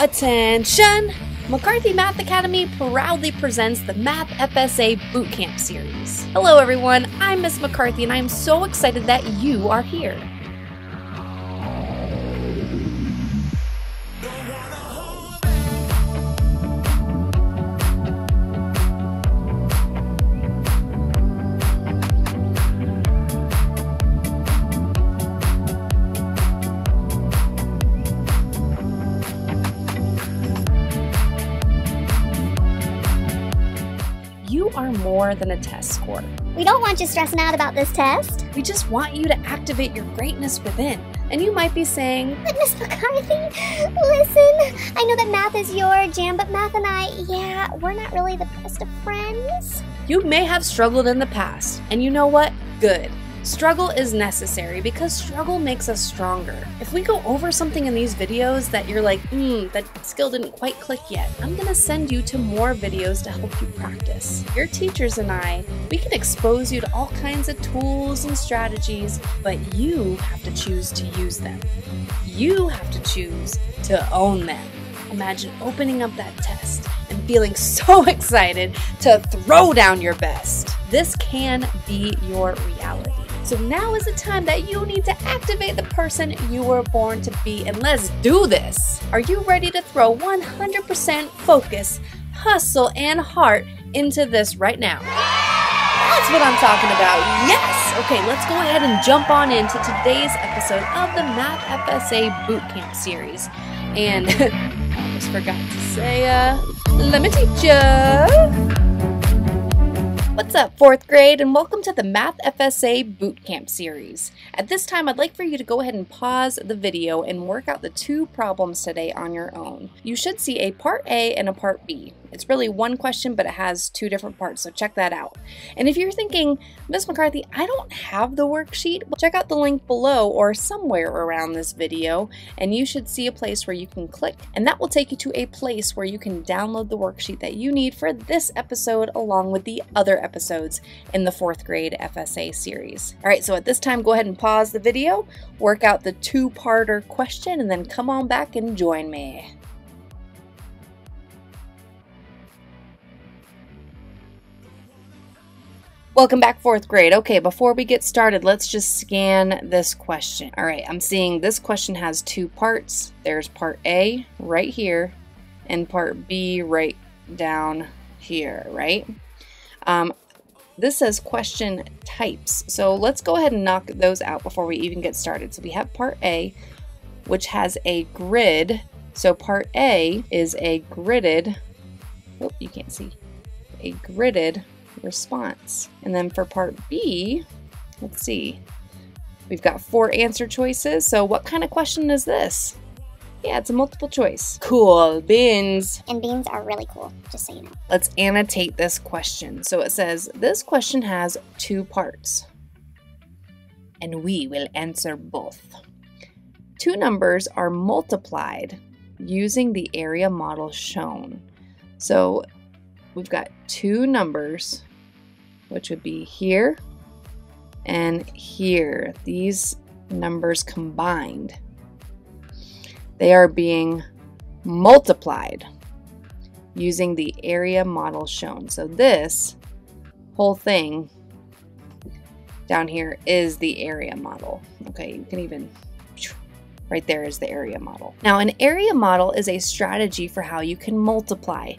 Attention! McCarthy Math Academy proudly presents the Math FSA Bootcamp Series. Hello, everyone. I'm Miss McCarthy, and I'm so excited that you are here. Are more than a test score. We don't want you stressing out about this test. We just want you to activate your greatness within. And you might be saying, But Miss McCarthy, listen, I know that math is your jam, but math and I, yeah, we're not really the best of friends. You may have struggled in the past, and you know what? Good. Struggle is necessary because struggle makes us stronger. If we go over something in these videos that you're like, hmm, that skill didn't quite click yet, I'm gonna send you to more videos to help you practice. Your teachers and I, we can expose you to all kinds of tools and strategies, but you have to choose to use them. You have to choose to own them. Imagine opening up that test and feeling so excited to throw down your best. This can be your reality. So now is the time that you need to activate the person you were born to be, and let's do this. Are you ready to throw 100% focus, hustle, and heart into this right now? That's what I'm talking about. Yes! Okay, let's go ahead and jump on into today's episode of the Math FSA Bootcamp series. And I almost forgot to say, uh, let me teach ya. What's up, fourth grade, and welcome to the Math FSA Bootcamp series. At this time, I'd like for you to go ahead and pause the video and work out the two problems today on your own. You should see a part A and a part B. It's really one question, but it has two different parts, so check that out. And if you're thinking, Miss McCarthy, I don't have the worksheet, well, check out the link below or somewhere around this video, and you should see a place where you can click, and that will take you to a place where you can download the worksheet that you need for this episode along with the other episodes in the fourth grade FSA series. All right, so at this time, go ahead and pause the video, work out the two-parter question, and then come on back and join me. Welcome back, fourth grade. Okay, before we get started, let's just scan this question. All right, I'm seeing this question has two parts. There's part A right here and part B right down here, right? Um, this says question types. So let's go ahead and knock those out before we even get started. So we have part A, which has a grid. So part A is a gridded, oh, you can't see, a gridded response. And then for part B, let's see, we've got four answer choices. So what kind of question is this? Yeah, it's a multiple choice. Cool, beans. And beans are really cool, just so you know. Let's annotate this question. So it says, this question has two parts. And we will answer both. Two numbers are multiplied using the area model shown. So we've got two numbers, which would be here and here. These numbers combined, they are being multiplied using the area model shown. So this whole thing down here is the area model. Okay, you can even right there is the area model. Now, an area model is a strategy for how you can multiply.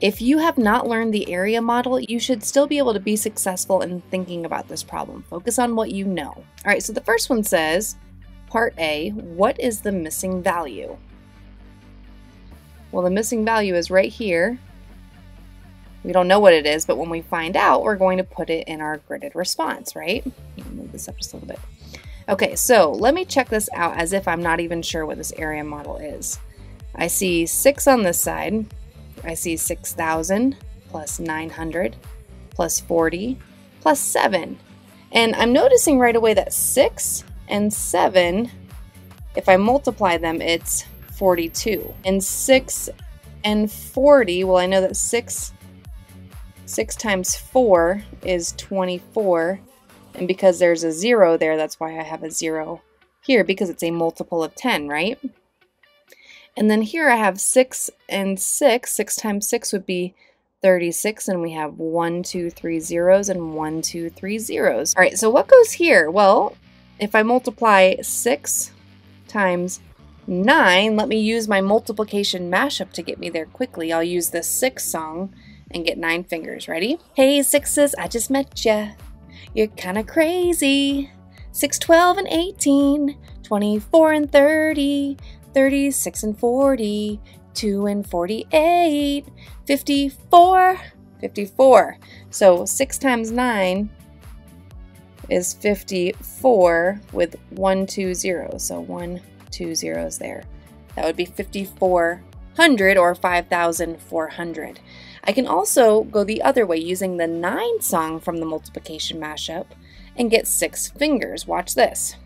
If you have not learned the area model, you should still be able to be successful in thinking about this problem. Focus on what you know. All right, so the first one says, part A, what is the missing value? Well, the missing value is right here. We don't know what it is, but when we find out, we're going to put it in our gridded response, right? Move this up just a little bit. Okay, so let me check this out as if I'm not even sure what this area model is. I see 6 on this side. I see 6,000 plus 900 plus 40 plus 7. And I'm noticing right away that 6 and 7, if I multiply them, it's 42. And 6 and 40, well, I know that 6, 6 times 4 is 24. And because there's a 0 there, that's why I have a 0 here, because it's a multiple of 10, right? And then here I have 6 and 6. 6 times 6 would be 36, and we have one, two, three zeros and one, two, three zeros. All right, so what goes here? Well, if I multiply 6 times 9, let me use my multiplication mashup to get me there quickly. I'll use the 6 song and get 9 fingers. Ready? Hey, sixes, I just met ya. You're kinda crazy. 6, 12, and 18, 24 and 30, 36 and 40, 2 and 48, 54, 54. So 6 times 9 is 54 with 1, 2 zeros. So 1, 2 zeros there. That would be 5400 or 5400. I can also go the other way using the 9 song from the multiplication mashup and get 6 fingers. Watch this.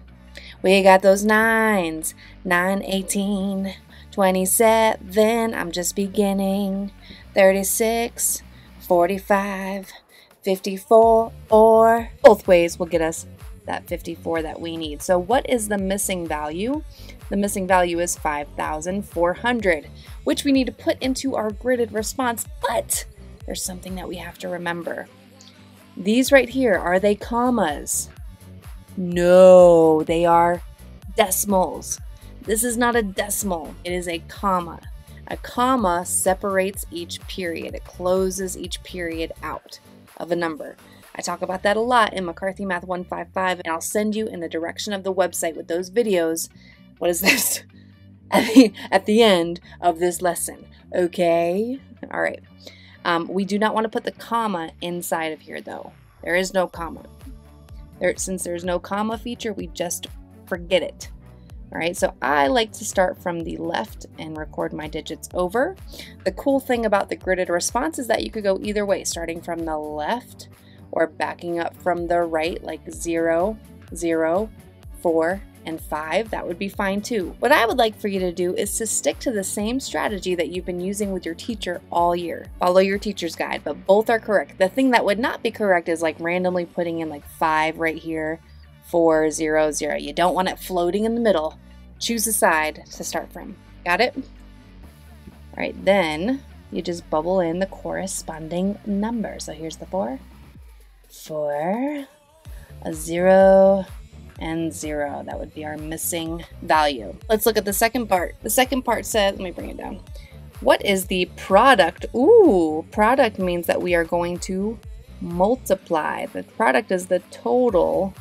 We got those nines. 9, 18, 27, I'm just beginning. 36, 45, 54, or both ways will get us that 54 that we need. So what is the missing value? The missing value is 5,400, which we need to put into our gridded response, but there's something that we have to remember. These right here, are they commas? No, they are decimals. This is not a decimal, it is a comma. A comma separates each period, it closes each period out of a number. I talk about that a lot in McCarthy Math 155, and I'll send you in the direction of the website with those videos. What is this? at, the, at the end of this lesson. Okay? All right. Um, we do not want to put the comma inside of here, though. There is no comma. There, since there's no comma feature, we just forget it. All right, so I like to start from the left and record my digits over. The cool thing about the gridded response is that you could go either way, starting from the left or backing up from the right, like zero, zero, four, and five. That would be fine too. What I would like for you to do is to stick to the same strategy that you've been using with your teacher all year. Follow your teacher's guide, but both are correct. The thing that would not be correct is like randomly putting in like five right here four, zero, zero. You don't want it floating in the middle. Choose a side to start from. Got it? All right, then you just bubble in the corresponding number. So here's the four, four, a zero, and zero. That would be our missing value. Let's look at the second part. The second part says, let me bring it down. What is the product? Ooh, product means that we are going to multiply. The product is the total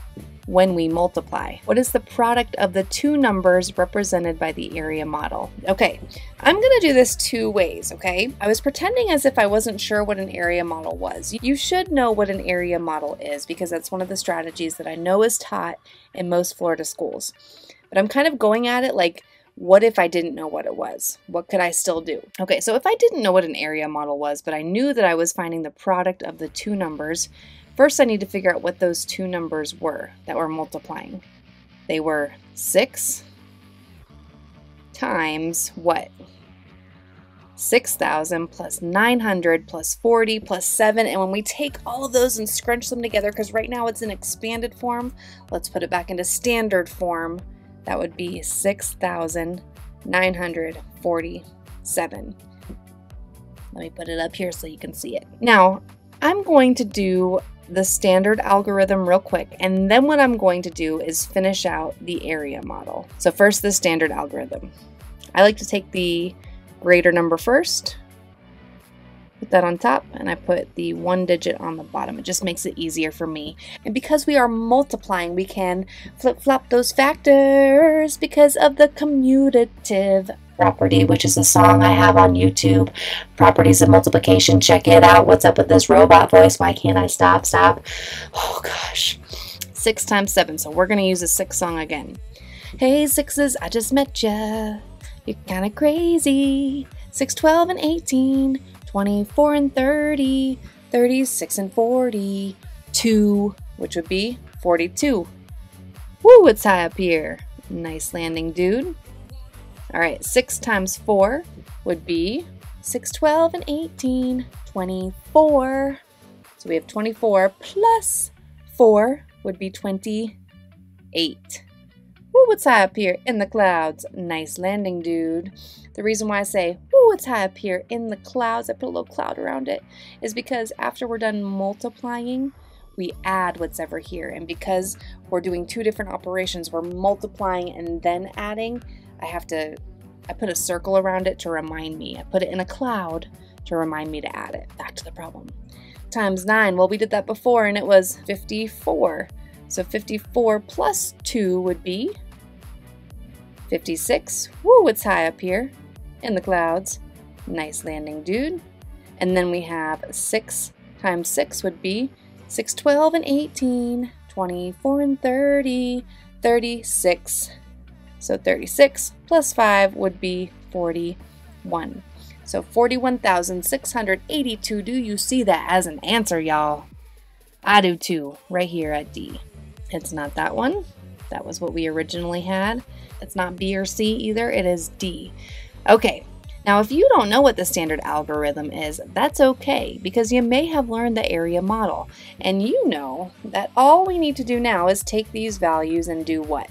when we multiply? What is the product of the two numbers represented by the area model? Okay, I'm gonna do this two ways, okay? I was pretending as if I wasn't sure what an area model was. You should know what an area model is because that's one of the strategies that I know is taught in most Florida schools. But I'm kind of going at it like, what if I didn't know what it was? What could I still do? Okay, so if I didn't know what an area model was, but I knew that I was finding the product of the two numbers, First, I need to figure out what those two numbers were that were multiplying. They were 6 times what? 6,000 plus 900 plus 40 plus 7. And when we take all of those and scrunch them together, because right now it's in expanded form, let's put it back into standard form. That would be 6,947. Let me put it up here so you can see it. Now, I'm going to do the standard algorithm real quick, and then what I'm going to do is finish out the area model. So first, the standard algorithm. I like to take the greater number first, put that on top, and I put the one digit on the bottom. It just makes it easier for me. And because we are multiplying, we can flip-flop those factors because of the commutative property, which is a song I have on YouTube. Properties of multiplication. Check it out. What's up with this robot voice? Why can't I stop? Stop. Oh gosh. Six times seven. So we're going to use a six song again. Hey, sixes, I just met ya. You're kind of crazy. 6, 12, and 18, 24 and 30, 36 and 40, 2, which would be 42. Woo, it's high up here. Nice landing, dude. All right, 6 times 4 would be 6, 12, and 18, 24. So we have 24 plus 4 would be 28. Woo, it's high up here in the clouds. Nice landing, dude. The reason why I say, woo, it's high up here in the clouds, I put a little cloud around it, is because after we're done multiplying, we add what's ever here. And because we're doing two different operations, we're multiplying and then adding, I have to, I put a circle around it to remind me. I put it in a cloud to remind me to add it. Back to the problem. Times 9, well, we did that before and it was 54. So 54 plus 2 would be 56. Woo, it's high up here in the clouds. Nice landing, dude. And then we have 6 times 6 would be 6, 12, and 18, 24, and 30, 36. So 36 plus 5 would be 41. So 41,682. Do you see that as an answer, y'all? I do too, right here at D. It's not that one. That was what we originally had. It's not B or C either, it is D. Okay, now if you don't know what the standard algorithm is, that's okay because you may have learned the area model. And you know that all we need to do now is take these values and do what?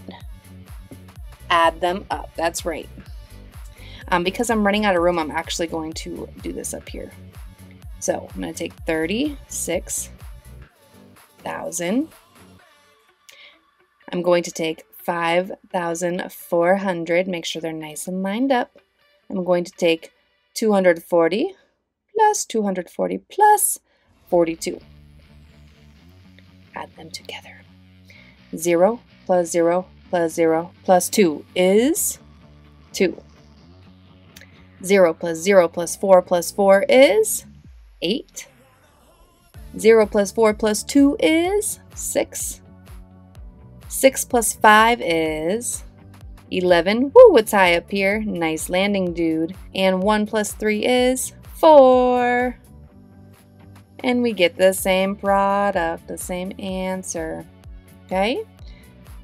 Add them up. That's right. Um, because I'm running out of room, I'm actually going to do this up here. So I'm going to take 36,000. I'm going to take 5,400, make sure they're nice and lined up. I'm going to take 240 plus 240 plus 42. Add them together. 0 plus 0 plus 0 plus 2 is 2. 0 plus 0 plus 4 plus 4 is 8. 0 plus 4 plus 2 is 6. 6 plus 5 is 11. Woo, it's high up here. Nice landing, dude. And 1 plus 3 is 4. And we get the same product, the same answer. Okay?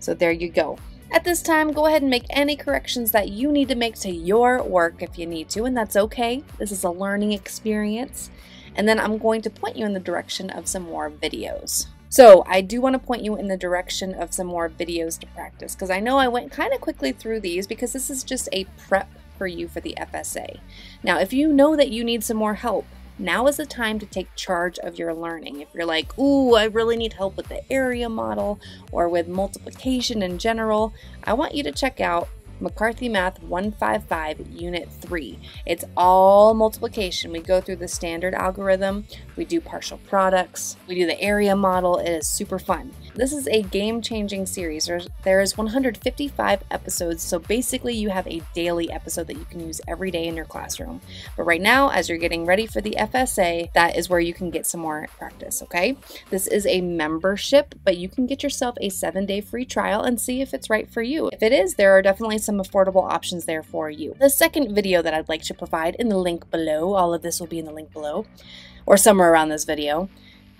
So there you go. At this time, go ahead and make any corrections that you need to make to your work if you need to, and that's okay. This is a learning experience. And then I'm going to point you in the direction of some more videos. So I do want to point you in the direction of some more videos to practice because I know I went kind of quickly through these because this is just a prep for you for the FSA. Now, if you know that you need some more help, now is the time to take charge of your learning. If you're like, ooh, I really need help with the area model or with multiplication in general, I want you to check out McCarthy Math 155 Unit 3. It's all multiplication. We go through the standard algorithm, we do partial products, we do the area model. It is super fun. This is a game-changing series. There's, there is 155 episodes, so basically you have a daily episode that you can use every day in your classroom. But right now, as you're getting ready for the FSA, that is where you can get some more practice, okay? This is a membership, but you can get yourself a seven-day free trial and see if it's right for you. If it is, there are definitely some affordable options there for you. The second video that I'd like to provide in the link below, all of this will be in the link below, or somewhere around this video.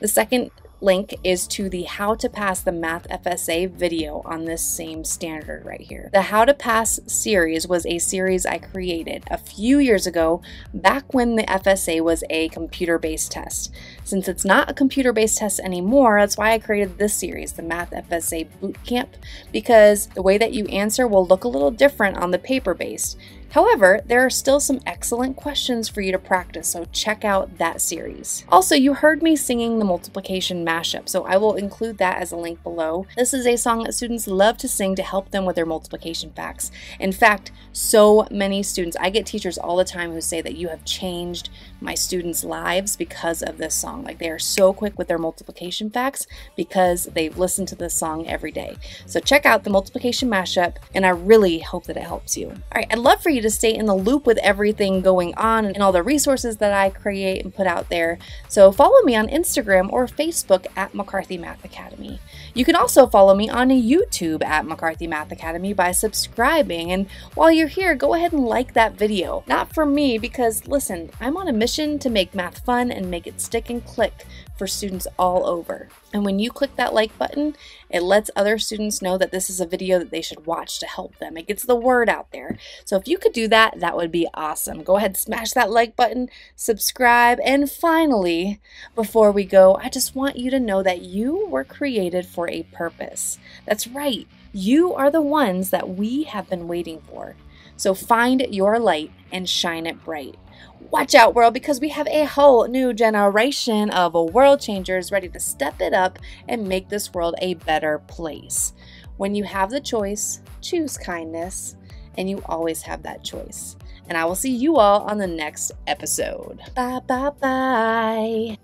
The second link is to the How to Pass the Math FSA video on this same standard right here. The How to Pass series was a series I created a few years ago, back when the FSA was a computer-based test. Since it's not a computer-based test anymore, that's why I created this series, the Math FSA Bootcamp, because the way that you answer will look a little different on the paper-based. However, there are still some excellent questions for you to practice, so check out that series. Also, you heard me singing the multiplication mashup, so I will include that as a link below. This is a song that students love to sing to help them with their multiplication facts. In fact, so many students, I get teachers all the time who say that you have changed my students' lives because of this song. Like they are so quick with their multiplication facts because they've listened to this song every day. So check out the multiplication mashup, and I really hope that it helps you. All right, I'd love for you to stay in the loop with everything going on and all the resources that I create and put out there. So follow me on Instagram or Facebook at McCarthy Math Academy. You can also follow me on YouTube at McCarthy Math Academy by subscribing. And while you're here, go ahead and like that video. Not for me, because listen, I'm on a mission to make math fun and make it stick and click for students all over. And when you click that like button, it lets other students know that this is a video that they should watch to help them. It gets the word out there. So if you could could do that, that would be awesome. Go ahead, smash that like button, subscribe, and finally, before we go, I just want you to know that you were created for a purpose. That's right, you are the ones that we have been waiting for. So find your light and shine it bright. Watch out, world, because we have a whole new generation of world changers ready to step it up and make this world a better place. When you have the choice, choose kindness, and you always have that choice. And I will see you all on the next episode. Bye, bye, bye.